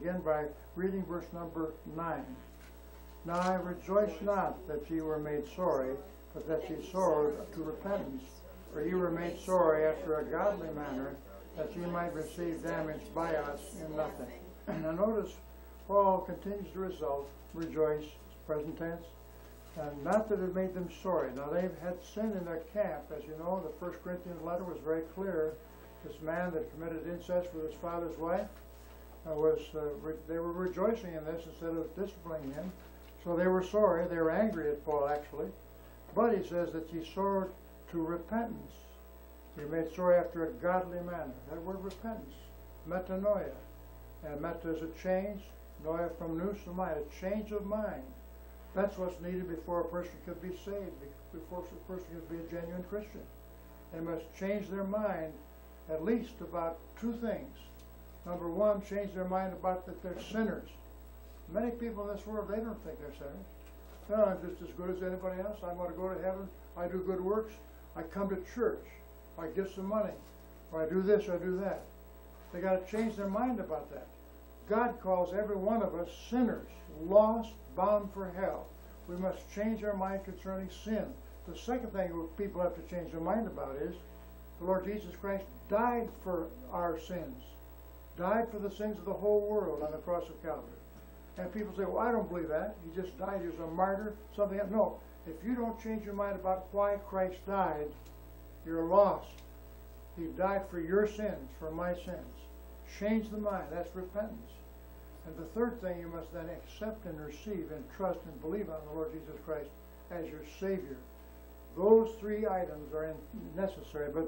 begin by reading verse number 9. Now I rejoice not that ye were made sorry, but that ye sorrowed to repentance. For ye were made sorry after a godly manner, that ye might receive damage by us in nothing. now notice, Paul continues to result, rejoice, present tense, and not that it made them sorry. Now they've had sin in their camp, as you know. The First Corinthians letter was very clear. This man that committed incest with his father's wife was uh, they were rejoicing in this instead of disciplining him. So they were sorry. They were angry at Paul actually, but he says that ye sorrowed to repentance. Ye made sorry after a godly manner. That word repentance, metanoia, and meta is a change. Noia from mind, a change of mind. That's what's needed before a person could be saved, before a person could be a genuine Christian. They must change their mind at least about two things. Number one, change their mind about that they're sinners. Many people in this world, they don't think they're sinners. No, I'm just as good as anybody else. I want to go to heaven. I do good works. I come to church. I give some money. Or I do this or I do that. They got to change their mind about that. God calls every one of us sinners, lost, bound for hell. We must change our mind concerning sin. The second thing people have to change their mind about is the Lord Jesus Christ died for our sins, died for the sins of the whole world on the cross of Calvary. And people say, well, I don't believe that. He just died. He was a martyr, something else. No. If you don't change your mind about why Christ died, you're lost. He died for your sins, for my sins. Change the mind. That's repentance. And the third thing, you must then accept and receive and trust and believe on the Lord Jesus Christ as your Savior. Those three items are necessary. But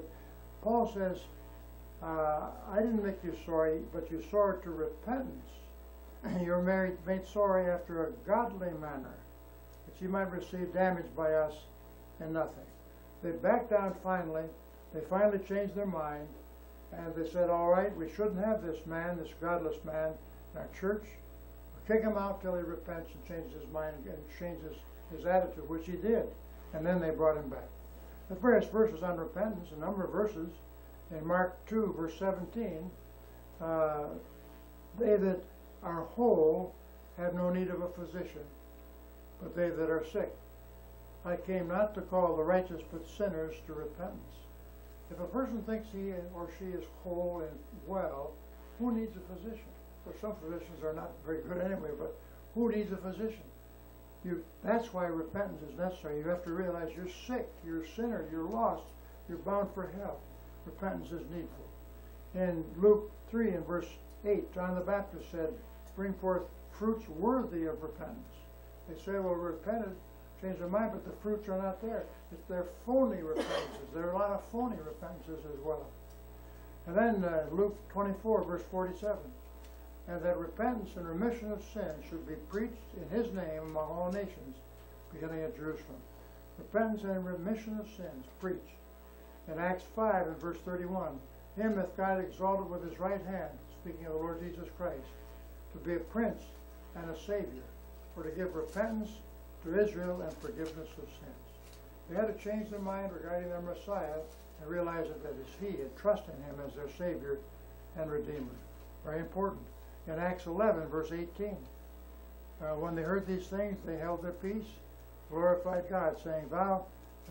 Paul says, uh, I didn't make you sorry, but you sorrowed to repentance. You're married, made sorry after a godly manner, that you might receive damage by us and nothing. They backed down finally. They finally changed their mind, and they said, all right, we shouldn't have this man, this godless man, in our church. We'll kick him out till he repents and changes his mind and changes his attitude, which he did. And then they brought him back. There's various verses on repentance, a number of verses. In Mark 2, verse 17, uh, they that are whole have no need of a physician, but they that are sick. I came not to call the righteous, but sinners to repentance. If a person thinks he or she is whole and well, who needs a physician? Well, some physicians are not very good anyway, but who needs a physician? You, that's why repentance is necessary. You have to realize you're sick, you're a sinner, you're lost, you're bound for hell. Repentance is needful. In Luke 3 and verse 8, John the Baptist said, Bring forth fruits worthy of repentance. They say, Well, repented, change their mind, but the fruits are not there. It's, they're phony repentances. There are a lot of phony repentances as well. And then uh, Luke 24, verse 47 and that repentance and remission of sin should be preached in his name among all nations, beginning at Jerusalem. Repentance and remission of sins preached. In Acts 5 and verse 31, him hath God exalted with his right hand, speaking of the Lord Jesus Christ, to be a prince and a savior, for to give repentance to Israel and forgiveness of sins. They had to change their mind regarding their Messiah and realize that it is he and trust in him as their savior and redeemer. Very important in Acts 11, verse 18. Uh, when they heard these things, they held their peace, glorified God, saying, Thou,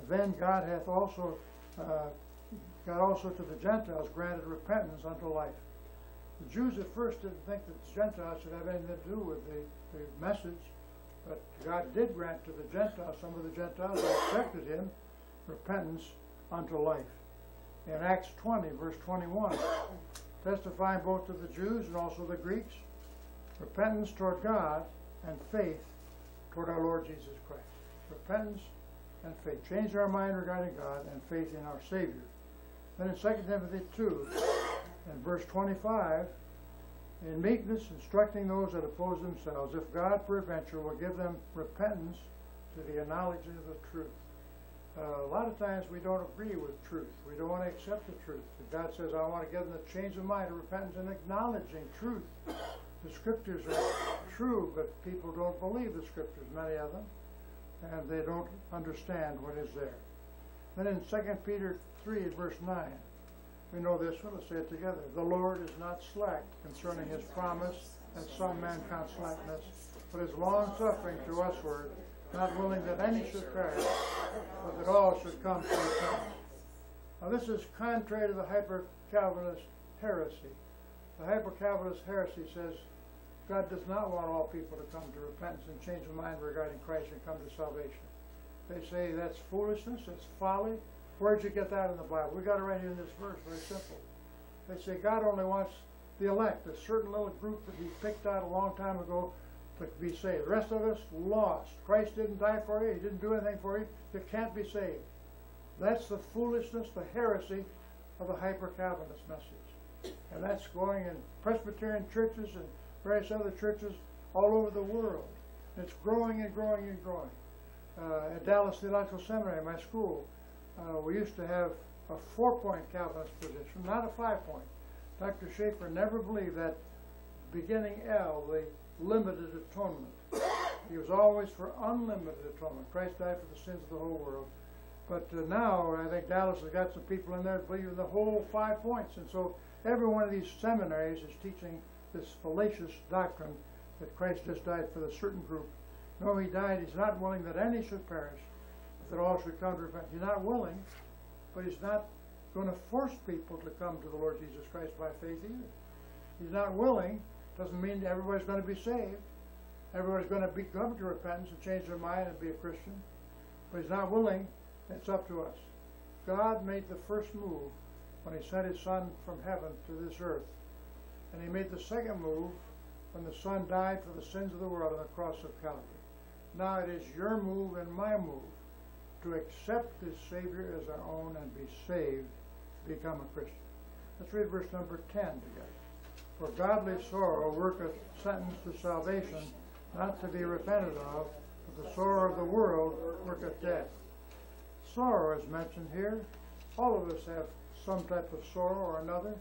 then God hath also, uh, God also to the Gentiles granted repentance unto life. The Jews at first didn't think that the Gentiles should have anything to do with the, the message, but God did grant to the Gentiles, some of the Gentiles that accepted him, repentance unto life. In Acts 20, verse 21, testifying both to the Jews and also the Greeks, repentance toward God and faith toward our Lord Jesus Christ. Repentance and faith. Change our mind regarding God and faith in our Savior. Then in 2 Timothy 2, in verse 25, in meekness instructing those that oppose themselves, if God peradventure will give them repentance to the knowledge of the truth. Uh, a lot of times we don't agree with truth. We don't want to accept the truth. But God says, I want to give them the change of mind, of repentance, and acknowledging truth. The scriptures are true, but people don't believe the scriptures, many of them, and they don't understand what is there. Then in 2 Peter 3, verse 9, we know this one, let's say it together. The Lord is not slack concerning his promise, that some men count slackness, but is long suffering to usward, not willing that any should perish, but that all should come to repentance. Now this is contrary to the hyper Calvinist heresy. The hyper Calvinist heresy says God does not want all people to come to repentance and change their mind regarding Christ and come to salvation. They say that's foolishness, that's folly. Where'd you get that in the Bible? We got it right here in this verse, very simple. They say God only wants the elect, a certain little group that He picked out a long time ago to be saved. The rest of us lost. Christ didn't die for you. He didn't do anything for you. You can't be saved. That's the foolishness, the heresy of the hyper-Calvinist message. And that's going in Presbyterian churches and various other churches all over the world. It's growing and growing and growing. Uh, at Dallas Theological Seminary, my school, uh, we used to have a four-point Calvinist position, not a five-point. Dr. Chafer never believed that beginning L, the limited atonement. He was always for unlimited atonement. Christ died for the sins of the whole world. But uh, now I think Dallas has got some people in there that believe in the whole five points. And so every one of these seminaries is teaching this fallacious doctrine that Christ just died for a certain group. No, he died. He's not willing that any should perish, but that all should come to repentance. He's not willing, but he's not going to force people to come to the Lord Jesus Christ by faith either. He's not willing. Doesn't mean everybody's going to be saved. Everybody's going to be, come to repentance and change their mind and be a Christian. But he's not willing. It's up to us. God made the first move when he sent his son from heaven to this earth. And he made the second move when the son died for the sins of the world on the cross of Calvary. Now it is your move and my move to accept this Savior as our own and be saved, become a Christian. Let's read verse number 10 together. For godly sorrow worketh repentance to salvation, not to be repented of, but the sorrow of the world worketh death. Sorrow is mentioned here. All of us have some type of sorrow or another.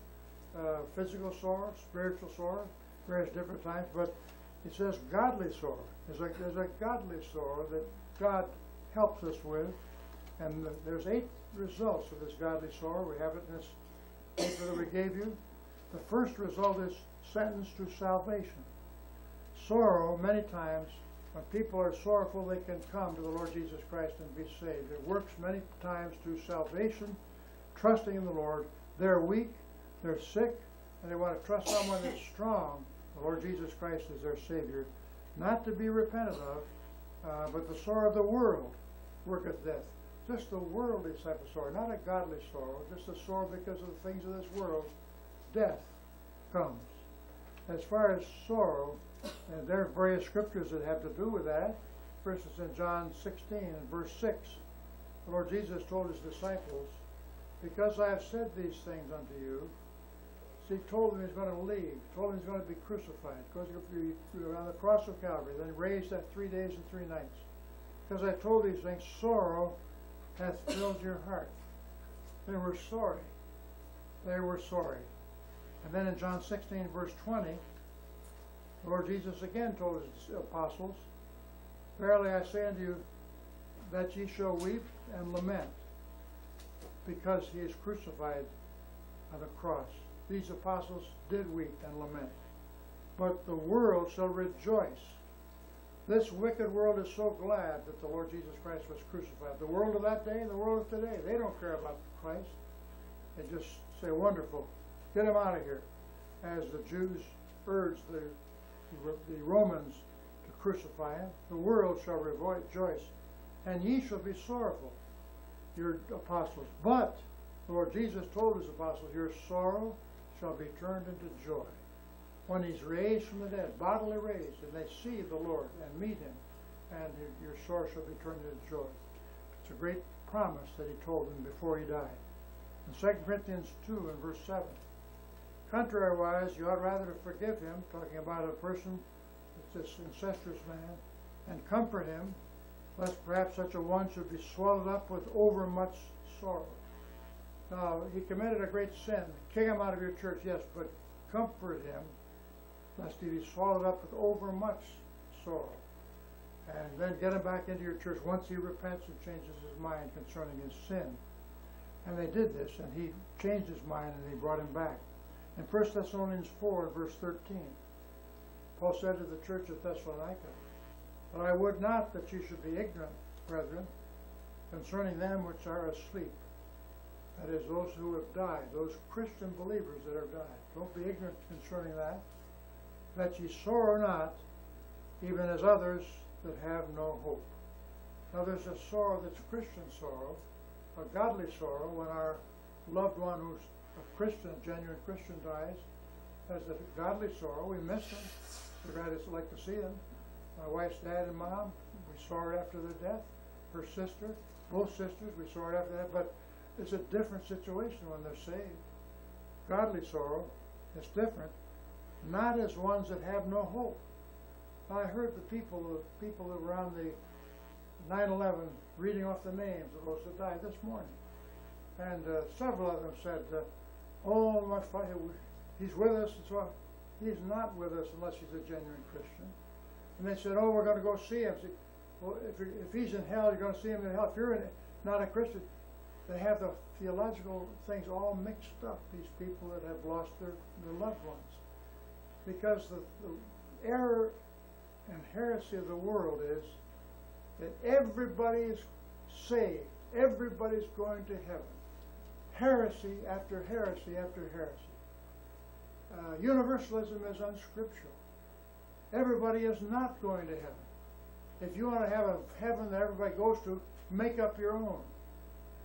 Uh, physical sorrow, spiritual sorrow, various different times, but it says godly sorrow. There's a, there's a godly sorrow that God helps us with, and there's eight results of this godly sorrow. We have it in this paper that we gave you. The first result is repentance to salvation. Sorrow, many times, when people are sorrowful, they can come to the Lord Jesus Christ and be saved. It works many times through salvation, trusting in the Lord. They're weak, they're sick, and they want to trust someone that's strong. The Lord Jesus Christ is their Savior, not to be repented of, uh, but the sorrow of the world worketh death. Just the worldly type of sorrow, not a godly sorrow, just a sorrow because of the things of this world. Death comes. As far as sorrow, and there are various scriptures that have to do with that. For instance, in John 16 and verse 6, the Lord Jesus told his disciples, Because I have said these things unto you, he told them he's going to leave, told them he's going to be crucified, goes to be on the cross of Calvary, then raised at three days and three nights. Because I told these things, sorrow hath filled your heart. They were sorry. They were sorry. And then in John 16, verse 20, the Lord Jesus again told his apostles, Verily I say unto you, that ye shall weep and lament, because he is crucified on the cross. These apostles did weep and lament. But the world shall rejoice. This wicked world is so glad that the Lord Jesus Christ was crucified. The world of that day and the world of today, they don't care about Christ. They just say, wonderful, get him out of here. As the Jews urged the the Romans to crucify him, the world shall rejoice, and ye shall be sorrowful, your apostles. But the Lord Jesus told his apostles, your sorrow shall be turned into joy. When he's raised from the dead, bodily raised, and they see the Lord and meet him, and your sorrow shall be turned into joy. It's a great promise that he told them before he died. In 2 Corinthians 2 and verse 7, Contrariwise, you ought rather to forgive him, talking about a person this incestuous man, and comfort him, lest perhaps such a one should be swallowed up with overmuch sorrow. Now, he committed a great sin. Kick him out of your church, yes, but comfort him, lest he be swallowed up with overmuch sorrow. And then get him back into your church once he repents and changes his mind concerning his sin. And they did this, and he changed his mind and they brought him back in 1 Thessalonians 4, verse 13. Paul said to the church at Thessalonica, But I would not that you should be ignorant, brethren, concerning them which are asleep. That is, those who have died, those Christian believers that have died. Don't be ignorant concerning that. That ye sorrow not, even as others that have no hope. Now there's a sorrow that's Christian sorrow, a godly sorrow when our loved one who's a Christian, genuine Christian dies. That's a godly sorrow. We miss them. We'd rather like to see them. My wife's dad and mom, we saw her after their death. Her sister, both sisters, we saw her after that. But it's a different situation when they're saved. Godly sorrow is different, not as ones that have no hope. I heard the people, the people that were on the 9/11 reading off the names of those that died this morning, and uh, several of them said, uh, "Oh, my father, he's with us." And so. He's not with us unless he's a genuine Christian. And they said, "Oh, we're going to go see him." Said, well, if, if he's in hell, you're going to see him in hell. If you're in, not a Christian, they have the theological things all mixed up. These people that have lost their, their loved ones, because the, the error and heresy of the world is that everybody is saved. Everybody's going to heaven. Heresy after heresy after heresy. Uh, universalism is unscriptural. Everybody is not going to heaven. If you want to have a heaven that everybody goes to, make up your own.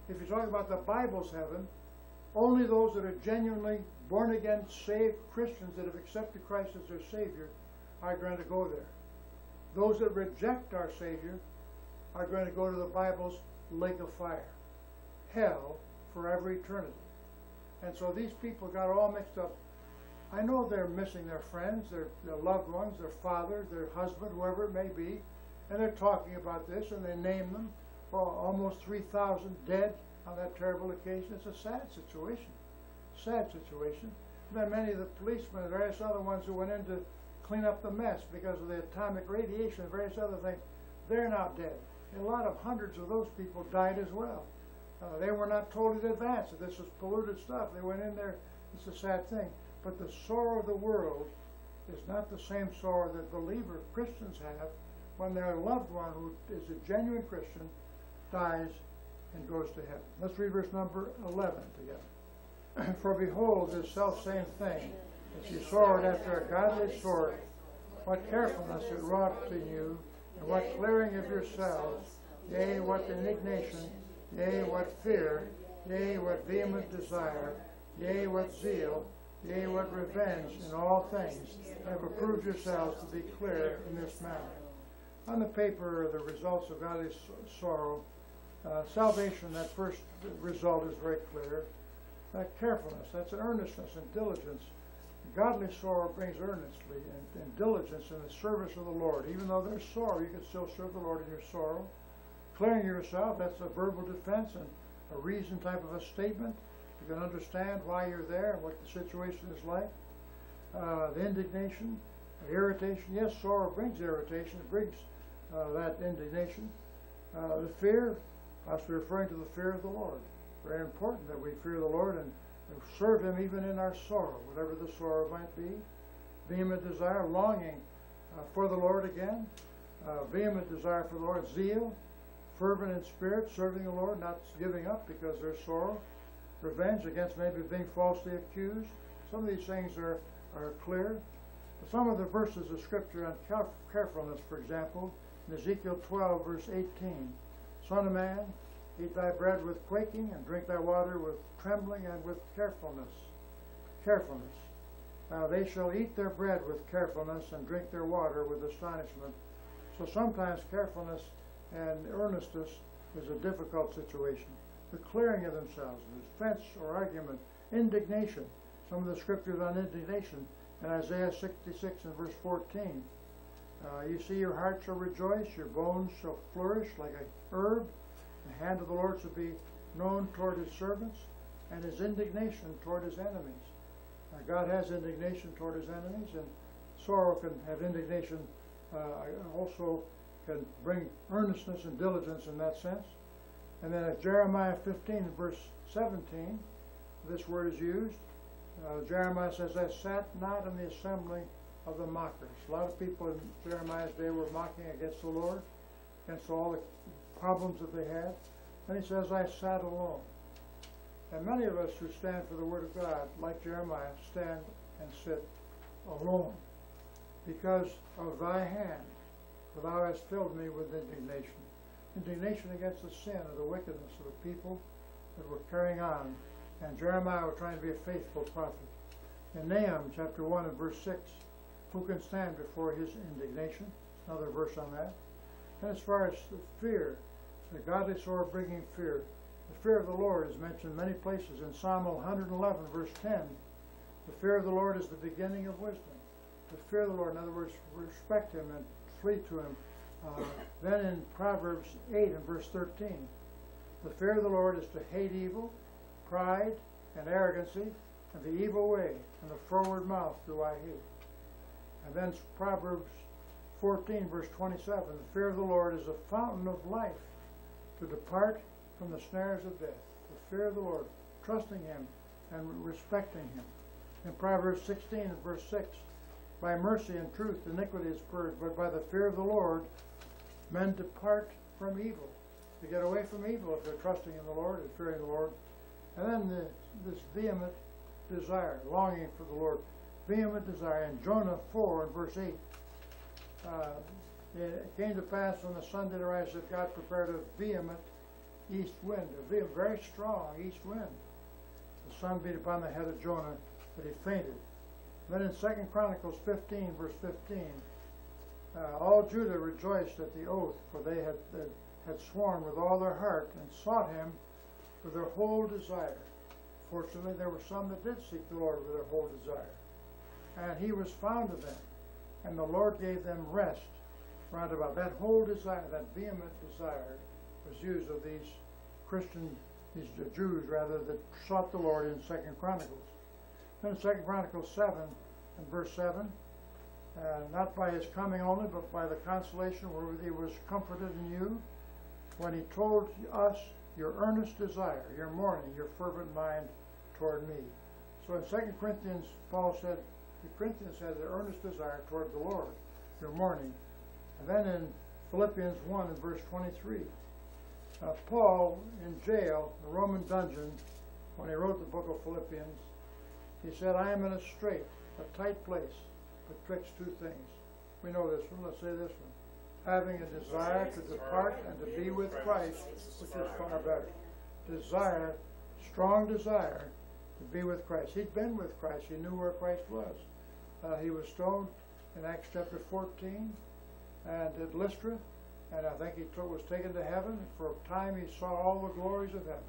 If you're talking about the Bible's heaven, only those that are genuinely born again, saved Christians that have accepted Christ as their Savior are going to go there. Those that reject our Savior are going to go to the Bible's lake of fire, hell forever eternity. And so these people got all mixed up. I know they're missing their friends, their, their loved ones, their father, their husband, whoever it may be, and they're talking about this and they name them. Well, almost 3,000 dead on that terrible occasion. It's a sad situation. Sad situation. And then many of the policemen and various other ones who went in to clean up the mess because of the atomic radiation and various other things, they're not dead. And a lot of hundreds of those people died as well. Uh, they were not told in advance that this was polluted stuff. They went in there. It's a sad thing. But the sorrow of the world is not the same sorrow that believer Christians have when their loved one, who is a genuine Christian, dies and goes to heaven. Let's read verse number 11 together. For behold, this self same thing, as you sorrowed after a godly sort, what carefulness it wrought to you, and what clearing of yourselves, yea, what indignation, yea, what fear, yea, what vehement desire, yea, what zeal, yea, what revenge in all things, have approved yourselves to be clear in this matter. On the paper, the results of godly sorrow, uh, salvation, that first result is very clear. That carefulness, that's earnestness and diligence. Godly sorrow brings earnestly and, and, diligence in the service of the Lord. Even though there's sorrow, you can still serve the Lord in your sorrow. Clearing yourself, that's a verbal defense and a reason type of a statement. You can understand why you're there and what the situation is like. Uh, the indignation, the irritation. Yes, sorrow brings irritation. It brings uh, that indignation. Uh, the fear, possibly referring to the fear of the Lord. Very important that we fear the Lord and, and serve Him even in our sorrow, whatever the sorrow might be. Vehement desire, longing uh, for the Lord again. Uh, vehement desire for the Lord, zeal, fervent in spirit, serving the Lord, not giving up because there's sorrow. Revenge against maybe being falsely accused. Some of these things are, are clear. Some of the verses of Scripture on carefulness, for example, in Ezekiel 12, verse 18. Son of man, eat thy bread with quaking, and drink thy water with trembling and with carefulness. Carefulness. Now they shall eat their bread with carefulness and drink their water with astonishment. So sometimes carefulness and earnestness is a difficult situation. The clearing of themselves, defense or argument, indignation. Some of the scriptures on indignation in Isaiah 66 and verse 14. Uh, you see, your heart shall rejoice, your bones shall flourish like a herb. The hand of the Lord shall be known toward his servants, and his indignation toward his enemies. Uh, God has indignation toward his enemies, and sorrow can have indignation uh, also can bring earnestness and diligence in that sense. And then at Jeremiah 15, verse 17, this word is used. Uh, Jeremiah says, I sat not in the assembly of the mockers. A lot of people in Jeremiah's day were mocking against the Lord, against all the problems that they had. And he says, I sat alone. And many of us who stand for the Word of God, like Jeremiah, stand and sit alone because of thy hand, for thou hast filled me with indignation. Indignation against the sin or the wickedness of the people that were carrying on. And Jeremiah was trying to be a faithful prophet. In Nahum chapter 1 and verse 6, who can stand before his indignation? Another verse on that. And as far as the fear, the godly sword bringing fear, the fear of the Lord is mentioned many places. In Psalm 111 verse 10, the fear of the Lord is the beginning of wisdom. The fear of the Lord, in other words, respect him and flee to him. Uh, then in Proverbs 8 and verse 13, the fear of the Lord is to hate evil, pride, and arrogancy, and the evil way, and the froward mouth do I hate. And then Proverbs 14, verse 27, the fear of the Lord is a fountain of life, to depart from the snares of death. The fear of the Lord, trusting Him and respecting Him. In Proverbs 16 verse 6, by mercy and truth iniquity is purged, but by the fear of the Lord men depart from evil. To get away from evil if they're trusting in the Lord and fearing the Lord. And then the, this vehement desire, longing for the Lord. Vehement desire. In Jonah 4 and verse 8, uh, it came to pass when the sun did arise that God prepared a vehement east wind, a very strong east wind. The sun beat upon the head of Jonah, but he fainted. Then in Second Chronicles 15, verse 15, uh, all Judah rejoiced at the oath, for they had, had, had sworn with all their heart and sought him with their whole desire. Fortunately, there were some that did seek the Lord with their whole desire. And he was found of them, and the Lord gave them rest round about. That whole desire, that vehement desire, was used of these Christian, these Jews rather, that sought the Lord in Second Chronicles. Then in Second Chronicles 7 and verse 7, uh, not by his coming only, but by the consolation wherewith he was comforted in you, when he told us your earnest desire, your mourning, your fervent mind toward me. So in 2 Corinthians, Paul said, the Corinthians had their earnest desire toward the Lord, your mourning. And then in Philippians 1 and verse 23, uh, Paul in jail, a Roman dungeon, when he wrote the book of Philippians, he said, I am in a strait, a tight place, betwixt two things. We know this one, let's say this one. Having a desire to depart and to be with Christ, which is far better. Desire, strong desire to be with Christ. He'd been with Christ, he knew where Christ was. Uh, he was stoned in Acts chapter 14 and at Lystra, and I think he was taken to heaven. For a time he saw all the glories of heaven.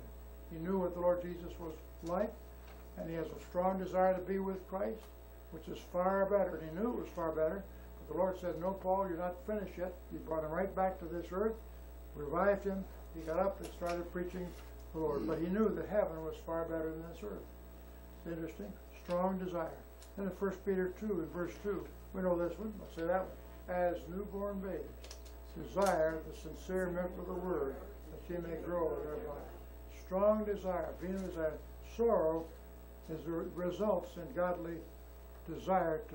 He knew what the Lord Jesus was like, and he has a strong desire to be with Christ, which is far better. And he knew it was far better. But the Lord said, No, Paul, you're not finished yet. He brought him right back to this earth, revived him. He got up and started preaching the Lord. But he knew that heaven was far better than this earth. Interesting. Strong desire. In 1 Peter 2 and verse 2, we know this one. I'll say that one. As newborn babes, desire the sincere milk of the word, that ye may grow thereby. Strong desire, being desire. Sorrow is results in godly desire to,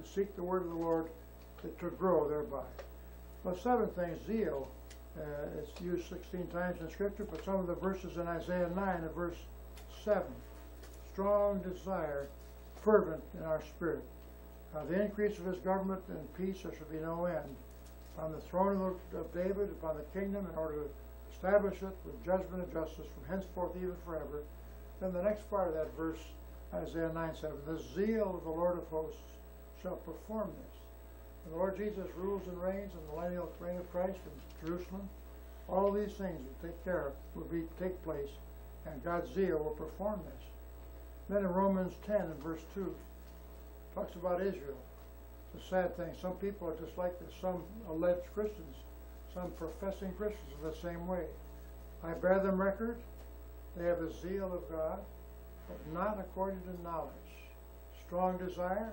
to seek the word of the Lord, to, to grow thereby. Well, seven things, zeal, uh, it's used 16 times in Scripture, but some of the verses in Isaiah 9 and verse 7. Strong desire, fervent in our spirit. Uh, the increase of his government and peace there shall be no end. On the throne of, of David, upon the kingdom, in order to establish it with judgment and justice from henceforth even forever. Then the next part of that verse, Isaiah 9 7, the zeal of the Lord of hosts shall perform this. The Lord Jesus rules and reigns in the millennial reign of Christ in Jerusalem. All these things will take care of, will be take place, and God's zeal will perform this. Then in Romans 10 and verse 2, talks about Israel. It's a sad thing. Some people are just like this. Some alleged Christians, some professing Christians are the same way. I bear them record. They have a zeal of God, but not according to knowledge. Strong desire,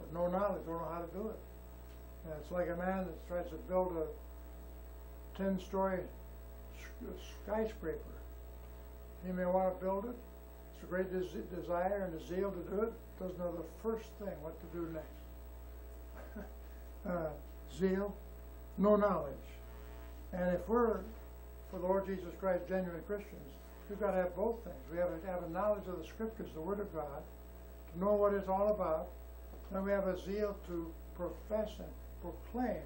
but no knowledge, don't know how to do it. And it's like a man that tries to build a 10 story skyscraper. He may want to build it. It's a great des- desire and a zeal to do it. Doesn't know the first thing what to do next. zeal? No knowledge. And if we're, for the Lord Jesus Christ, genuine Christians, we've got to have both things. We have to have a knowledge of the Scriptures, the Word of God, to know what it's all about. Then we have a zeal to profess and proclaim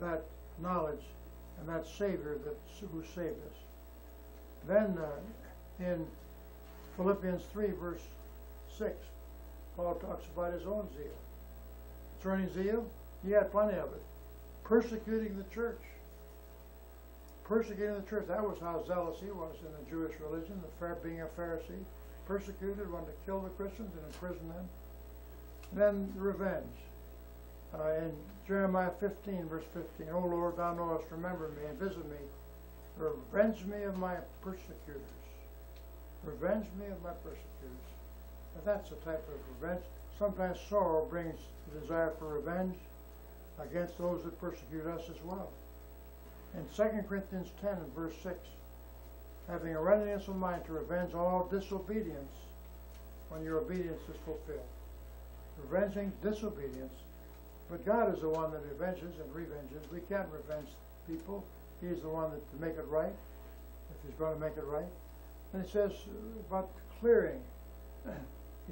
that knowledge and that Savior that who saved us. Then uh, in Philippians 3, verse 6, Paul talks about his own zeal. Concerning zeal, he had plenty of it. Persecuting the church. Persecuting the church. That was how zealous he was in the Jewish religion, the being a Pharisee. Persecuted, wanted to kill the Christians and imprison them. Then revenge. Uh, in Jeremiah 15, verse 15, O Lord, thou knowest, remember me and visit me. Revenge me of my persecutors. Revenge me of my persecutors. But that's a type of revenge. Sometimes sorrow brings the desire for revenge against those that persecute us as well. In 2 Corinthians 10 and verse 6, having a readiness of mind to revenge all disobedience when your obedience is fulfilled. Revenging disobedience. But God is the one that avenges and revenges. We can't revenge people. He's the one that to make it right, if he's going to make it right. And it says about clearing.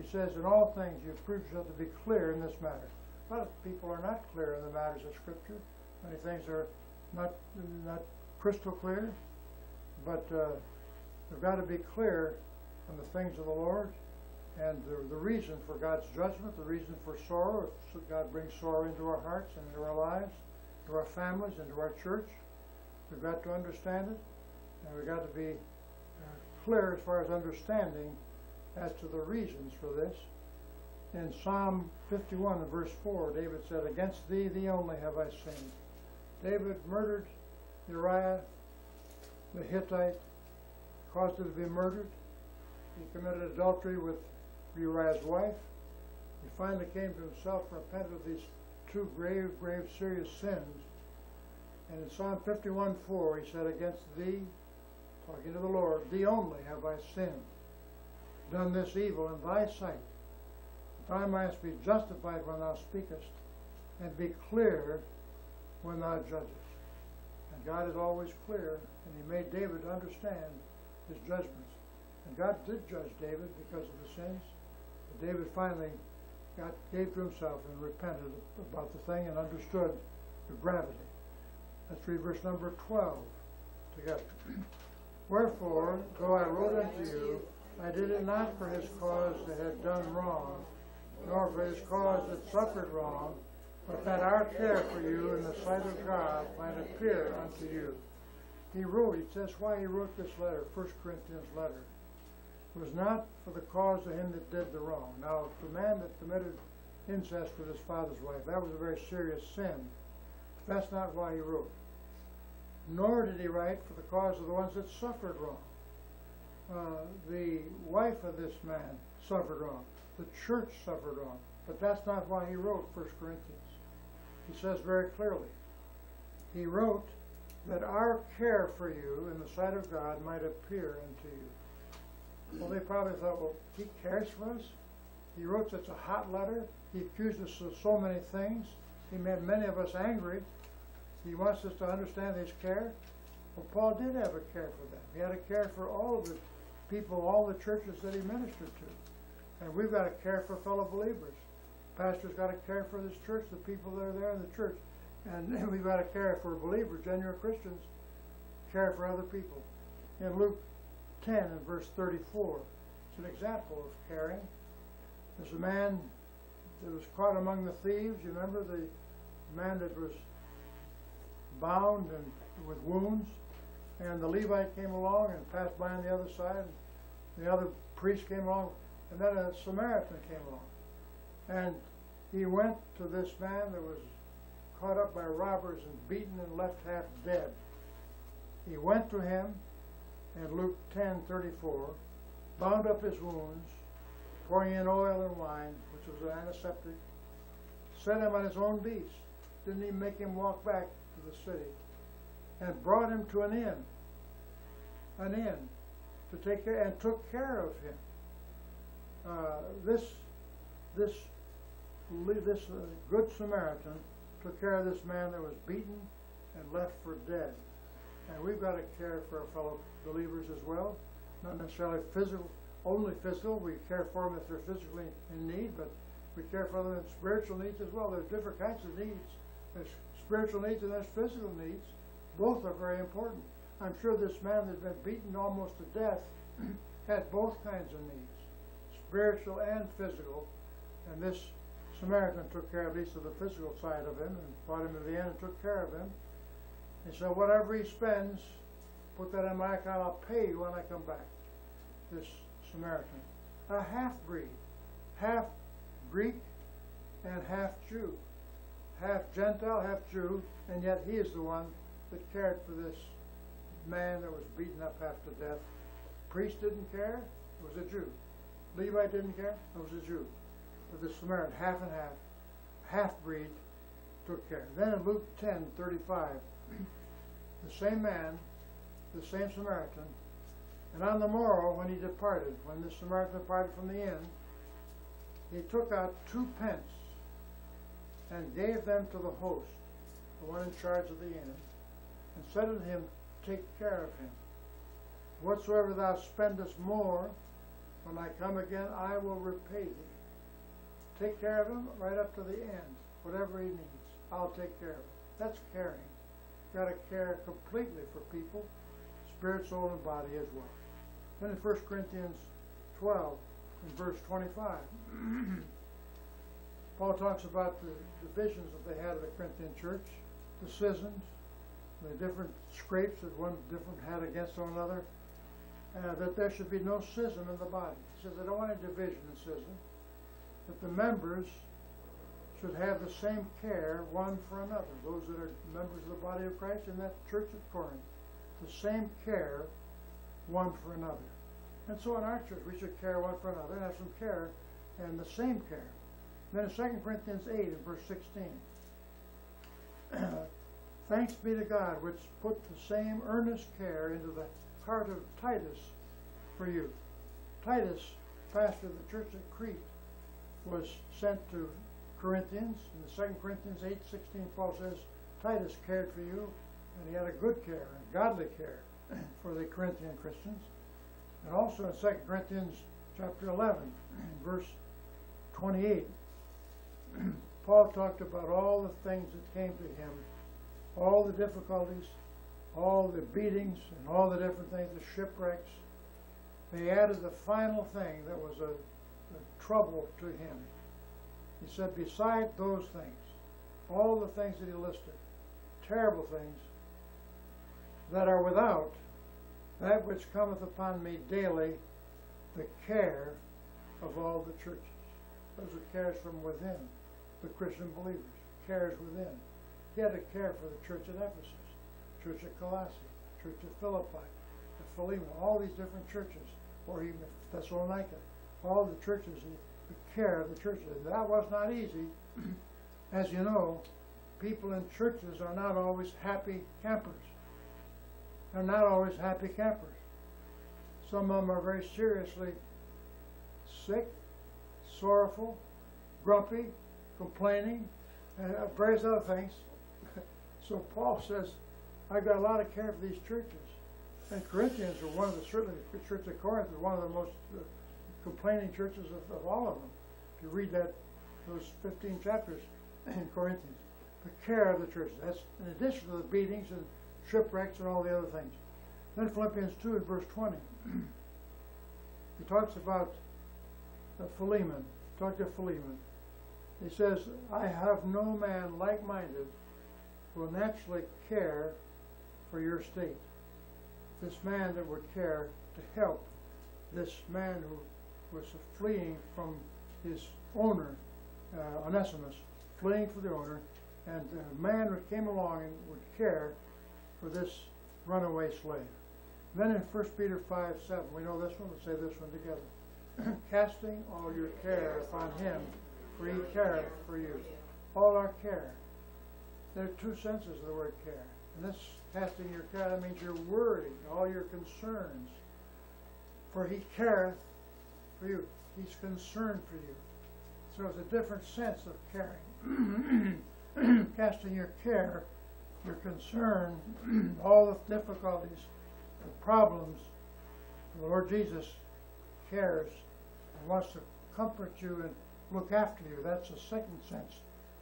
He says, in all things you prove yourself to be clear in this matter. A lot of people are not clear in the matters of Scripture. Many things are not not crystal clear, but uh, they've got to be clear on the things of the Lord and the, the reason for God's judgment, the reason for sorrow. If God brings sorrow into our hearts and into our lives, into our families, into our church, we've got to understand it, and we've got to be clear as far as understanding as to the reasons for this. In Psalm 51 verse 4, David said, Against thee, thee only have I sinned. David murdered Uriah the Hittite, caused him to be murdered. He committed adultery with Uriah's wife. He finally came to himself and repented of these two grave, grave, serious sins. And in Psalm 51 4, he said, Against thee, to the Lord, thee only have I sinned done this evil in thy sight, that thou mightest be justified when thou speakest, and be clear when thou judgest. And God is always clear, and he made David understand his judgments. And God did judge David because of the sins. But David finally got, gave to himself and repented about the thing and understood the gravity. Let's read verse number 12 together. Wherefore, though I wrote unto you, I did it not for his cause that had done wrong, nor for his cause that suffered wrong, but that our care for you in the sight of God might appear unto you. He wrote, says why he wrote this letter, 1 Corinthians letter. It was not for the cause of him that did the wrong. Now, the man that committed incest with his father's wife, that was a very serious sin. That's not why he wrote. Nor did he write for the cause of the ones that suffered wrong. Uh, the wife of this man suffered wrong. The church suffered wrong. But that's not why he wrote 1 Corinthians. He says very clearly, he wrote that our care for you in the sight of God might appear unto you. Well, they probably thought, well, he cares for us? He wrote such a hot letter. He accused us of so many things. He made many of us angry. He wants us to understand his care. Well, Paul did have a care for them. He had a care for all of the people, all the churches that he ministered to. And we've got to care for fellow believers. Pastor's got to care for this church, the people that are there in the church. And we've got to care for believers, genuine Christians, care for other people. In Luke 10 and verse 34, it's an example of caring. There's a man that was caught among the thieves. You remember the man that was bound and with wounds? and the Levite came along and passed by on the other side. And the other priest came along, and then a Samaritan came along. And he went to this man that was caught up by robbers and beaten and left half dead. He went to him, in Luke 10:34, bound up his wounds, pouring in oil and wine, which was an antiseptic, set him on his own beast, didn't even make him walk back the city and brought him to an inn, an inn, to take care and took care of him. Uh, this this this uh, good Samaritan took care of this man that was beaten and left for dead. And we've got to care for our fellow believers as well, not necessarily physical, only physical. We care for them if they're physically in need, but we care for them in spiritual needs as well. There's different kinds of needs. There's spiritual needs and there's physical needs. Both are very important. I'm sure this man that had been beaten almost to death had both kinds of needs, spiritual and physical. And this Samaritan took care of at least of the physical side of him and brought him to the end and took care of him. He said, whatever he spends, put that in my account, I'll pay you when I come back. This Samaritan. A half-breed, half Greek and half Jew. Half Gentile, half Jew, and yet he is the one that cared for this man that was beaten up to death. Priest didn't care, it was a Jew. Levi didn't care, it was a Jew. But the Samaritan, half and half, half-breed, took care. Then in Luke 10, 35, the same man, the same Samaritan, and on the morrow when he departed, when the Samaritan departed from the inn, he took out two pence and gave them to the host, the one in charge of the inn, and said unto him, Take care of him. Whatsoever thou spendest more, when I come again, I will repay thee. Take care of him right up to the end. Whatever he needs, I'll take care of him. That's caring. You've Got to care completely for people, spirit, soul, and body as well. Then in 1 Corinthians 12, in verse 25, Paul talks about the divisions that they had of the Corinthian church, the schisms, the different scrapes that one different had against one another, uh, that there should be no schism in the body. He says, I don't want a division and schism, that the members should have the same care one for another. Those that are members of the body of Christ in that church at Corinth, the same care one for another. And so in our church, we should care one for another and have some care and the same care. Then in 2 Corinthians 8 and verse 16, Thanks be to God, which put the same earnest care into the heart of Titus for you. Titus, pastor of the church at Crete, was sent to Corinthians. In the 2 Corinthians 8, 16, Paul says, Titus cared for you, and he had a good care and godly care for the Corinthian Christians. And also in 2 Corinthians chapter 11, verse 28, Paul talked about all the things that came to him, all the difficulties, all the beatings, and all the different things, the shipwrecks. They added the final thing that was a, a trouble to him. He said, beside those things, all the things that he listed, terrible things that are without, that which cometh upon me daily, the care of all the churches. Those are cares from within, the Christian believers, cares within. He had to care for the church at Ephesus, church at Colossae, church at Philippi, at Philemon, all these different churches, or even Thessalonica, all the churches, the care of the churches. That was not easy. As you know, people in churches are not always happy campers. They're not always happy campers. Some of them are very seriously sick, sorrowful, grumpy, complaining, and various other things. so Paul says, I've got a lot of care for these churches. And Corinthians are one of the, certainly the church of Corinth is one of the most uh, complaining churches of, of all of them. If you read that, those 15 chapters in Corinthians, the care of the churches. That's in addition to the beatings and shipwrecks and all the other things. Then Philippians 2 and verse 20. he talks about uh, Philemon. Talk to Philemon. He says, I have no man like-minded who will naturally care for your state. This man that would care to help this man who was fleeing from his owner, uh, Onesimus, fleeing for the owner, and a man that came along and would care for this runaway slave. Then in 1 Peter 5, 7, we know this one, let's say this one together. Casting all your care upon him, for he careth for you. All our care. There are two senses of the word care. And this casting your care, that means you're worried, all your concerns. For he careth for you. He's concerned for you. So it's a different sense of caring. casting your care, your concern, all the difficulties, the problems. The Lord Jesus cares and wants to comfort you and look after you. That's the second sense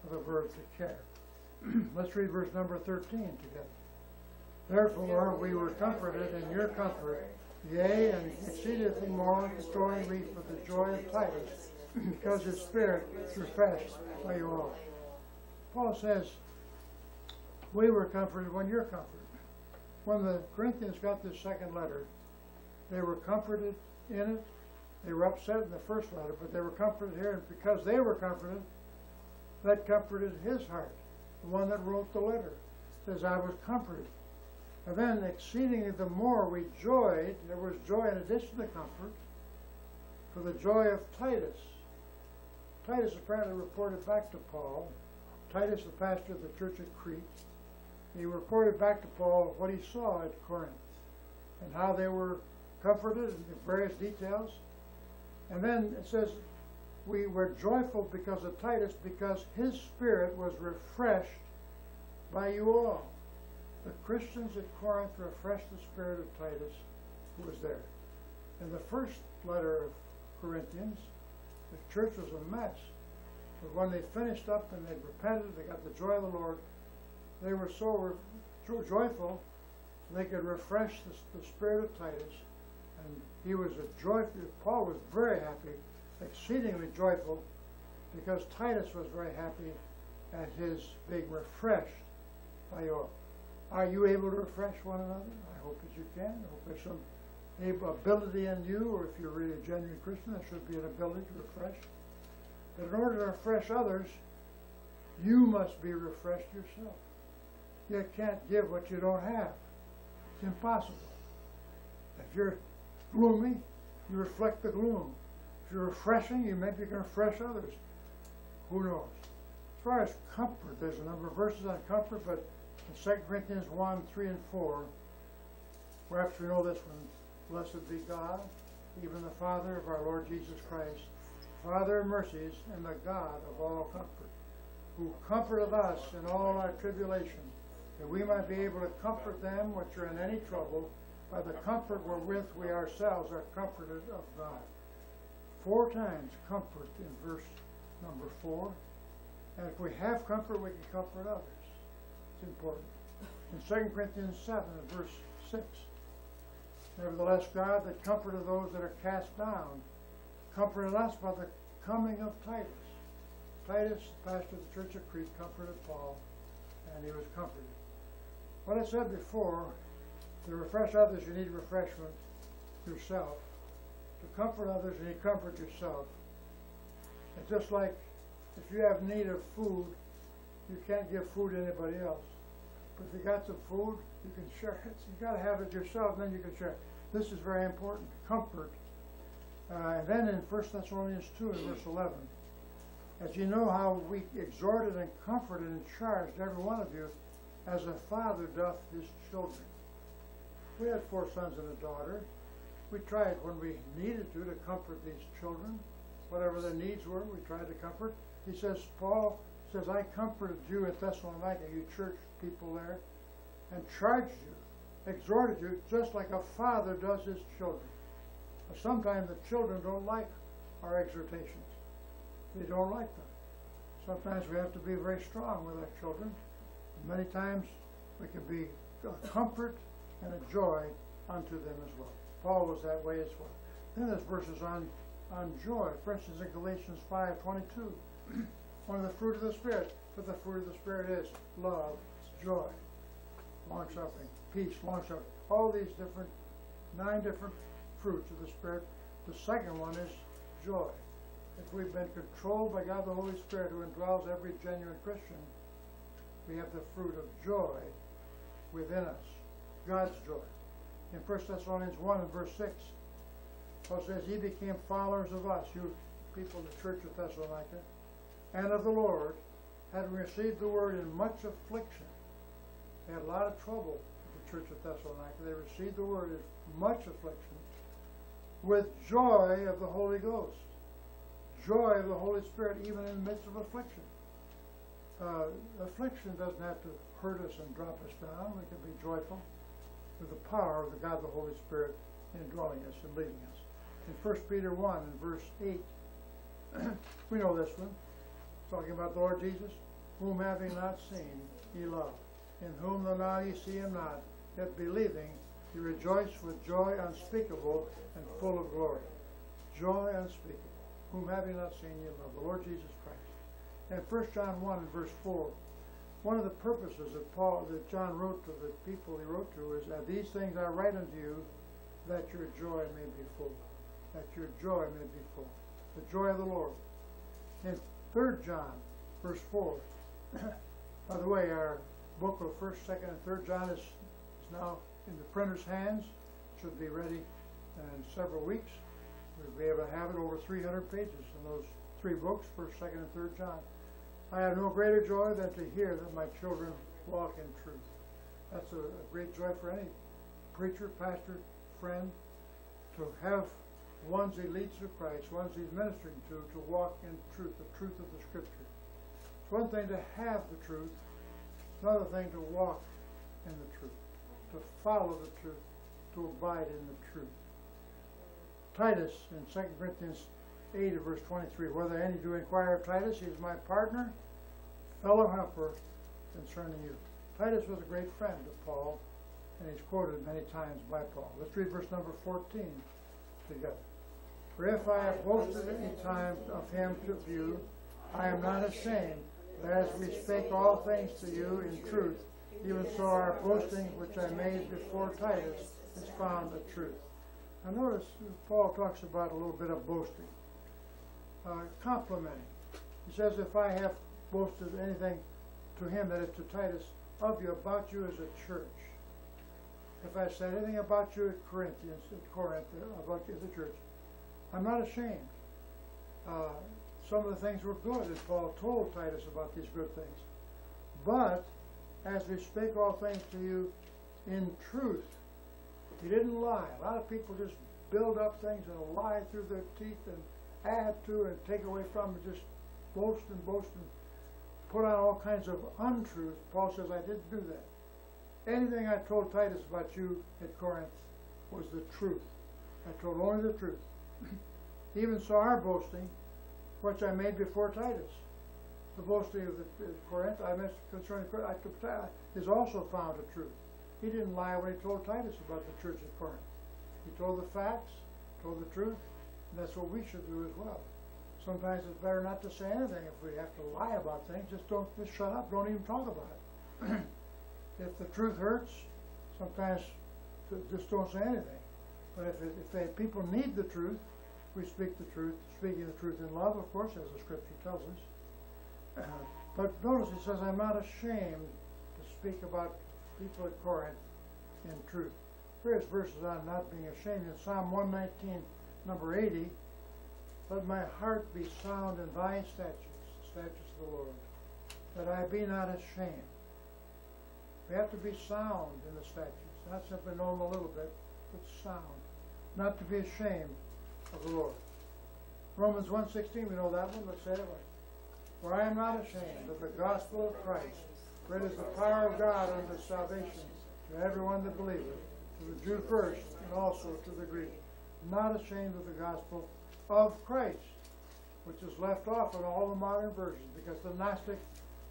of the verb to care. Let's read verse number 13 together. Therefore we were comforted in your comfort, yea, and exceedingly more growingly for the joy of Titus, because his spirit refreshed by you all. Paul says, we were comforted when you're comforted. When the Corinthians got this second letter, they were comforted in it. They were upset in the first letter, but they were comforted here, and because they were comforted, that comforted his heart. The one that wrote the letter says, I was comforted. And then exceedingly the more we joyed, there was joy in addition to comfort, for the joy of Titus. Titus apparently reported back to Paul. Titus, the pastor of the church at Crete, he reported back to Paul what he saw at Corinth and how they were comforted in various details. And then it says, we were joyful because of Titus, because his spirit was refreshed by you all. The Christians at Corinth refreshed the spirit of Titus, who was there. In the first letter of Corinthians, the church was a mess. But when they finished up and they repented, they got the joy of the Lord, they were so joyful they could refresh the, the spirit of Titus. And he was a joyful, Paul was very happy, exceedingly joyful, because Titus was very happy at his being refreshed by you. Are you able to refresh one another? I hope that you can. I hope there's some ability in you, or if you're really a genuine Christian, there should be an ability to refresh. But in order to refresh others, you must be refreshed yourself. You can't give what you don't have. It's impossible. If you're gloomy, you reflect the gloom. If you're refreshing, you maybe can refresh others. Who knows? As far as comfort, there's a number of verses on comfort, but in 2 Corinthians 1, 3, and 4, perhaps we know this one. Blessed be God, even the Father of our Lord Jesus Christ, Father of mercies, and the God of all comfort, who comforteth us in all our tribulation, that we might be able to comfort them which are in any trouble by the comfort wherewith we ourselves are comforted of God. Four times comfort in verse number four. And if we have comfort, we can comfort others. It's important. In 2 Corinthians 7, verse 6, Nevertheless, God that comforted those that are cast down, comforted us by the coming of Titus. Titus, pastor of the church of Crete, comforted Paul, and he was comforted. What I said before, to refresh others, you need refreshment yourself. To comfort others, you need comfort yourself. It's just like if you have need of food, you can't give food to anybody else. But if you got some food, you can share it. You got to have it yourself, then you can share it. This is very important. Comfort. Uh, and then in 1 Thessalonians 2 in verse 11, as you know how we exhorted and comforted and charged every one of you as a father doth his children. We had four sons and a daughter. We tried when we needed to to comfort these children, whatever their needs were, we tried to comfort. He says, Paul says, I comforted you at Thessalonica, you church people there, and charged you, exhorted you, just like a father does his children. Sometimes the children don't like our exhortations. They don't like them. Sometimes we have to be very strong with our children. Many times we can be a comfort and a joy unto them as well. Paul was that way as well. Then there's verses on, on joy. For instance, in Galatians 5, 22. One of the fruit of the Spirit. But the fruit of the Spirit is love, joy, long suffering, peace, long suffering. All these different, nine different fruits of the Spirit. The second one is joy. If we've been controlled by God the Holy Spirit who indwells every genuine Christian, we have the fruit of joy within us. God's joy. In 1 Thessalonians 1 and verse 6, Paul says, He became followers of us, you people in the church of Thessalonica, and of the Lord, having received the word in much affliction. They had a lot of trouble with the church of Thessalonica. They received the word in much affliction with joy of the Holy Ghost. Joy of the Holy Spirit even in the midst of affliction. Uh, affliction doesn't have to hurt us and drop us down. We can be joyful with the power of the God, the Holy Spirit, indwelling us and leading us. In 1 Peter 1 and verse 8, we know this one, talking about the Lord Jesus, whom having not seen, ye love, in whom though now ye see him not, yet believing, ye rejoice with joy unspeakable and full of glory. Joy unspeakable, whom having not seen ye love, the Lord Jesus Christ. And 1 John 1 and verse 4, one of the purposes that Paul, that John wrote to the people he wrote to is that these things I write unto you, that your joy may be full. That your joy may be full. The joy of the Lord. In 3 John, verse 4, by the way, our book of 1st, 2nd, and 3rd John is, is now in the printer's hands. Should be ready in several weeks. We'll be able to have it over 300 pages in those three books, 1st, 2nd, and 3rd John. I have no greater joy than to hear that my children walk in truth. That's a, a great joy for any preacher, pastor, friend, to have ones he leads to Christ, ones he's ministering to, to walk in truth, the truth of the Scripture. It's one thing to have the truth, it's another thing to walk in the truth, to follow the truth, to abide in the truth. Titus in 2 Corinthians 8 of verse 23, whether any do inquire of Titus, he is my partner, fellow helper concerning you. Titus was a great friend of Paul, and he's quoted many times by Paul. Let's read verse number 14 together. For if I have boasted any time of him to you, I am not ashamed, but as we spake all things to you in truth, even so our boasting which I made before Titus is found the truth. Now notice Paul talks about a little bit of boasting uh, complimenting. He says, if I have boasted anything to him, that is to Titus, of you, about you as a church. If I said anything about you at Corinthians, at Corinth, uh, about you as a church, I'm not ashamed. Uh, some of the things were good that Paul told Titus about these good things. But as we speak all things to you in truth, he didn't lie. A lot of people just build up things and lie through their teeth and add to and take away from and just boast and boast and put on all kinds of untruth. Paul says, I didn't do that. Anything I told Titus about you at Corinth was the truth. I told only the truth. Even so, our boasting, which I made before Titus, the boasting of the, uh, Corinth, I meant concerning Corinth, is also found a truth. He didn't lie when he told Titus about the church at Corinth. He told the facts, told the truth, and that's what we should do as well. Sometimes it's better not to say anything if we have to lie about things. Just don't just shut up. Don't even talk about it. if the truth hurts, sometimes just don't say anything. But if, it, if they, people need the truth, we speak the truth, speaking the truth in love, of course, as the Scripture tells us. But notice it says, I'm not ashamed to speak about people at Corinth in truth. Various verses on not being ashamed. In Psalm 119, Number 80, let my heart be sound in thy statutes, the statutes of the Lord, that I be not ashamed. We have to be sound in the statutes, not simply know them a little bit, but sound. Not to be ashamed of the Lord. Romans 1.16, we know that one, let's say it right. For I am not ashamed of the gospel of Christ, for it is the power of God unto salvation to everyone that believeth, to the Jew first, and also to the Greek not ashamed of the gospel of Christ, which is left off in all the modern versions because the Gnostic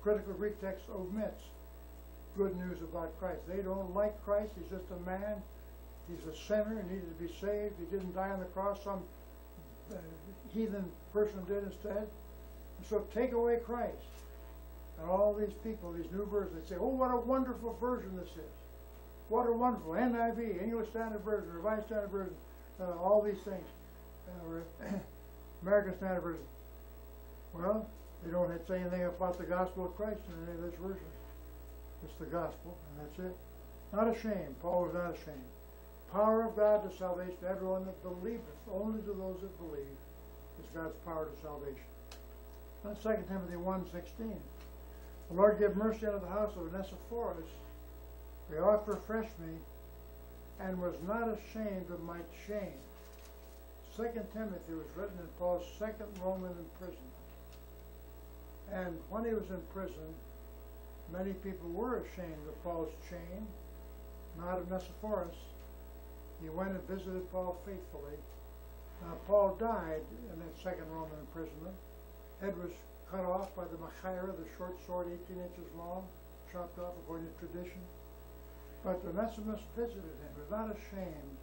critical Greek text omits good news about Christ. They don't like Christ. He's just a man. He's a sinner. He needed to be saved. He didn't die on the cross. Some uh, heathen person did instead. And so take away Christ. And all these people, these new versions, they say, oh, what a wonderful version this is. What a wonderful NIV, English Standard Version, Revised Standard Version uh, all these things. Uh, American Standard Version. Well, they don't say anything about the gospel of Christ in any of this version. It's the gospel, and that's it. Not ashamed. Paul was not ashamed. Power of God to salvation to everyone that believeth. Only to those that believe is God's power to salvation. That's 2 Timothy 1.16. The Lord give mercy unto the house of Onesiphorus. They oft refresh me and was not ashamed of my shame. Second Timothy was written in Paul's second Roman imprisonment. And when he was in prison, many people were ashamed of Paul's chain, not of Onesiphorus. He went and visited Paul faithfully. Now, Paul died in that second Roman imprisonment. Head was cut off by the machaira, the short sword 18 inches long, chopped off according to tradition. But Onesimus visited him, not ashamed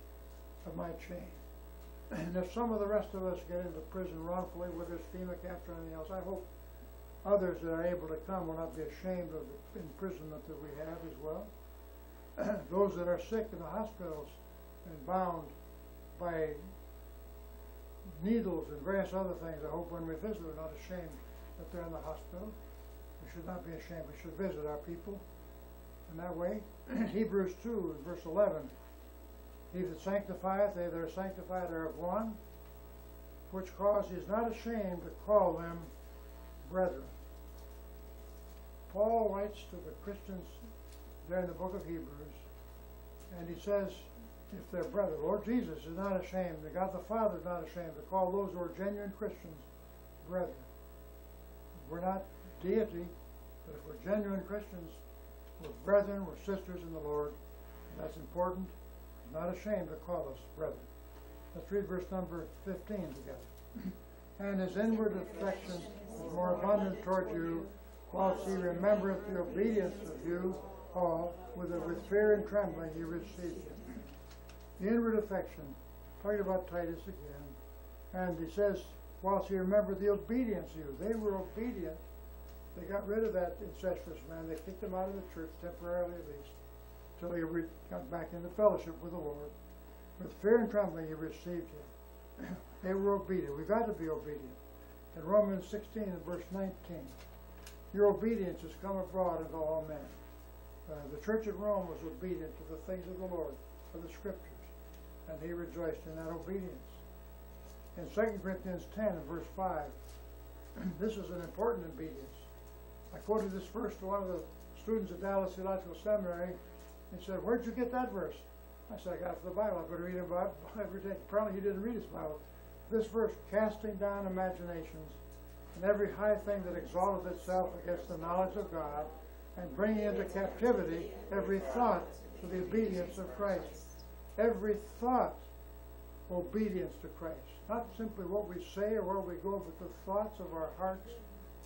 of my chain. And if some of the rest of us get into prison wrongfully, whether it's FEMA capture or anything else, I hope others that are able to come will not be ashamed of the imprisonment that we have as well. Those that are sick in the hospitals and bound by needles and various other things, I hope when we visit, we're not ashamed that they're in the hospital. We should not be ashamed. We should visit our people in that way. Hebrews 2, verse 11. He that sanctifieth, they that are sanctified are of one, which cause he is not ashamed to call them brethren. Paul writes to the Christians there in the book of Hebrews, and he says, if they're brethren, Lord Jesus is not ashamed, the God the Father is not ashamed to call those who are genuine Christians brethren. We're not deity, but if we're genuine Christians, we're brethren, we're sisters in the Lord. and That's important. He's not ashamed to call us brethren. Let's read verse number 15 together. and his inward affection is more abundant toward you, whilst he remembereth the obedience of you all, with, a with fear and trembling he received you. The inward affection, talking about Titus again, and he says, whilst he remembered the obedience of you. They were obedient. They got rid of that incestuous man. They kicked him out of the church, temporarily at least, till he re- got back into fellowship with the Lord. With fear and trembling he received him. they were obedient. We've got to be obedient. In Romans 16 and verse 19, your obedience has come abroad unto all men. Uh, the church at Rome was obedient to the things of the Lord, for the scriptures, and he rejoiced in that obedience. In 2 Corinthians 10 and verse 5, this is an important obedience. I quoted this verse to one of the students at Dallas Theological Seminary. and said, Where'd you get that verse? I said, I got it from the Bible. I've been reading Bible every day. Apparently, he didn't read his Bible. This verse, casting down imaginations and every high thing that exalteth itself against the knowledge of God, and bringing into captivity every thought to the obedience of Christ. Every thought, obedience to Christ. Not simply what we say or where we go, but the thoughts of our hearts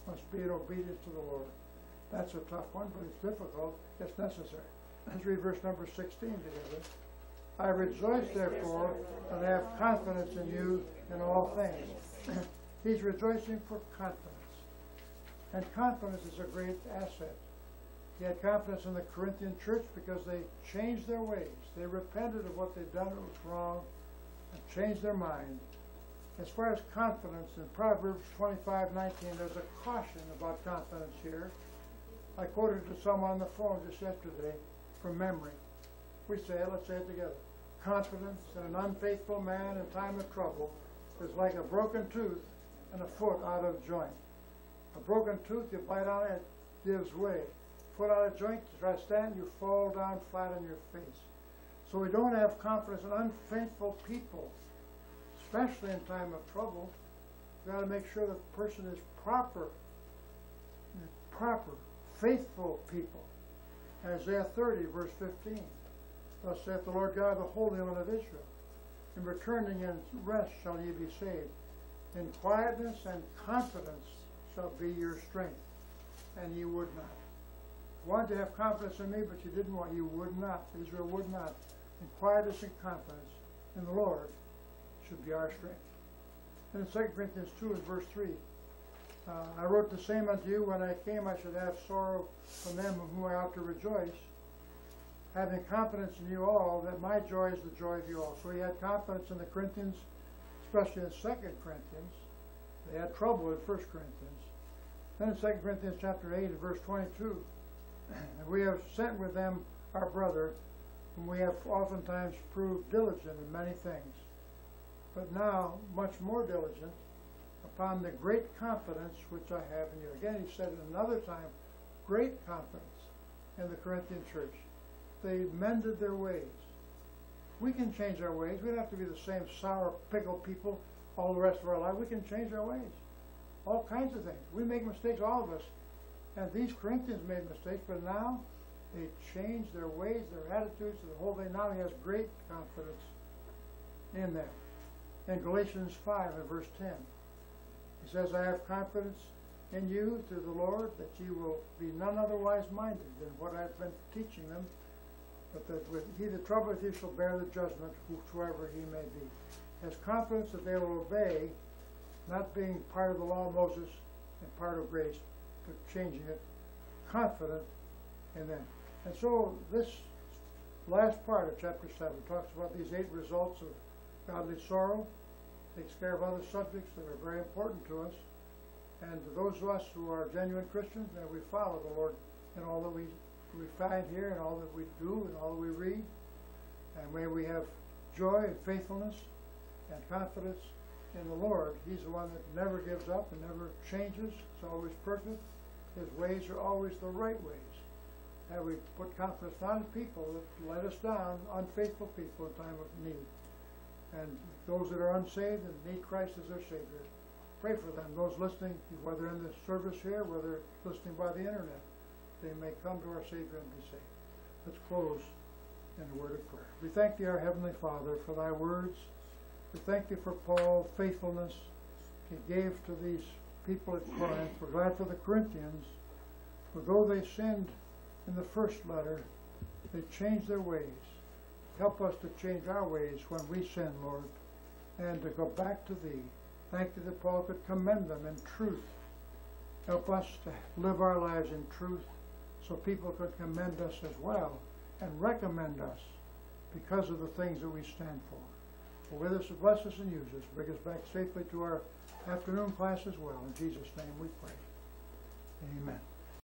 must be in obedience to the Lord. That's a tough one, but it's difficult. It's necessary. Let's read verse number 16 together. I rejoice, therefore, and I have confidence in you in all things. He's rejoicing for confidence. And confidence is a great asset. He had confidence in the Corinthian church because they changed their ways. They repented of what they'd done that was wrong and changed their mind. As far as confidence, in Proverbs 25, 19, there's a caution about confidence here. I quoted to someone on the phone just yesterday from memory. We say let's say it together. Confidence in an unfaithful man in time of trouble is like a broken tooth and a foot out of joint. A broken tooth, you bite on it, it gives way. Foot out of joint, you try to stand, you fall down flat on your face. So we don't have confidence in unfaithful people, especially in time of trouble. We've got to make sure the person is proper, proper, faithful people. Isaiah 30, verse 15. Thus saith the Lord God, the Holy One of Israel. In returning in rest shall ye be saved. In quietness and confidence shall be your strength. And ye would not. You wanted to have confidence in me, but you didn't want. You would not. Israel would not. In quietness and confidence in the Lord should be our strength. And in 2 Corinthians 2 and verse 3, uh, I wrote the same unto you when I came, I should have sorrow from them of whom I ought to rejoice, having confidence in you all, that my joy is the joy of you all. So he had confidence in the Corinthians, especially in 2 Corinthians. They had trouble in 1 Corinthians. Then in 2 Corinthians chapter 8 and verse 22, we have sent with them our brother, whom we have oftentimes proved diligent in many things, but now much more diligent upon the great confidence which I have in you. Again, he said another time, great confidence in the Corinthian church. They mended their ways. We can change our ways. We don't have to be the same sour, pickle people all the rest of our life. We can change our ways. all kinds of things. We make mistakes, all of us. And these Corinthians made mistakes, but now they changed their ways, their attitudes, the whole thing. Now he has great confidence in them. In Galatians 5 and verse 10, he says, I have confidence in you through the Lord that you will be none otherwise minded than what I've been teaching them, but that with he that troubleth you shall bear the judgment, whosoever he may be. Has confidence that they will obey, not being part of the law of Moses and part of grace, but changing it, confident in them. And so this last part of chapter 7 talks about these eight results of godly sorrow, takes care of other subjects that are very important to us. And to those of us who are genuine Christians, may we follow the Lord in all that we, we find here and all that we do and all that we read. And may we have joy and faithfulness and confidence in the Lord. He's the one that never gives up and never changes. It's always perfect. His ways are always the right ways. And we put confidence in people that let us down, unfaithful people in time of need. And those that are unsaved and need Christ as their Savior, pray for them. Those listening, whether in the service here, whether listening by the internet, they may come to our Savior and be saved. Let's close in a word of prayer. We thank thee, our Heavenly Father, for thy words. We thank thee for Paul's faithfulness he gave to these people at Corinth. We're glad for the Corinthians, for though they sinned in the first letter, they changed their ways. Help us to change our ways when we sin, Lord, and to go back to Thee. Thank Thee that Paul could commend them in truth. Help us to live our lives in truth so people could commend us as well and recommend us because of the things that we stand for. For with us, bless us and use us. Bring us back safely to our afternoon class as well. In Jesus' name we pray. Amen.